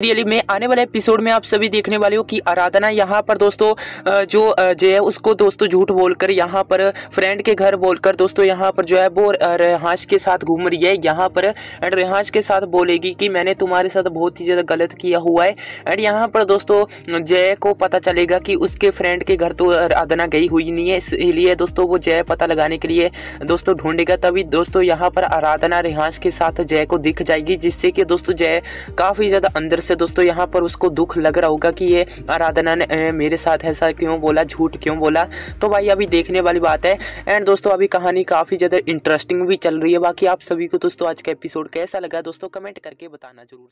Really में आने वाले एपिसोड में आप सभी देखने वाले हो कि आराधना यहाँ पर दोस्तों जो जय है, उसको दोस्तों झूठ बोलकर यहाँ पर फ्रेंड के घर बोलकर दोस्तों यहाँ पर जो है, वो रेहाश के साथ घूम रही है। यहाँ पर एंड रेहाश के साथ बोलेगी कि मैंने तुम्हारे साथ बहुत ही ज़्यादा गलत किया हुआ है। एंड यहाँ पर दोस्तों, जय को पता चलेगा कि उसके फ्रेंड के घर तो आराधना गई हुई नहीं है। इसलिए दोस्तों, वो जय पता लगाने के लिए दोस्तों ढूंढेगा। तभी दोस्तों यहाँ पर आराधना रेहाश के साथ जय को दिख जाएगी, जिससे कि दोस्तों जय काफ़ी ज़्यादा अंदर से दोस्तों यहाँ पर उसको दुख लग रहा होगा कि ये आराधना ने मेरे साथ ऐसा क्यों बोला? झूठ क्यों बोला? तो भाई अभी देखने वाली बात है। एंड दोस्तों, अभी कहानी काफ़ी ज़्यादा इंटरेस्टिंग भी चल रही है। बाकी आप सभी को दोस्तों, आज का एपिसोड कैसा लगा? दोस्तों कमेंट करके बताना ज़रूर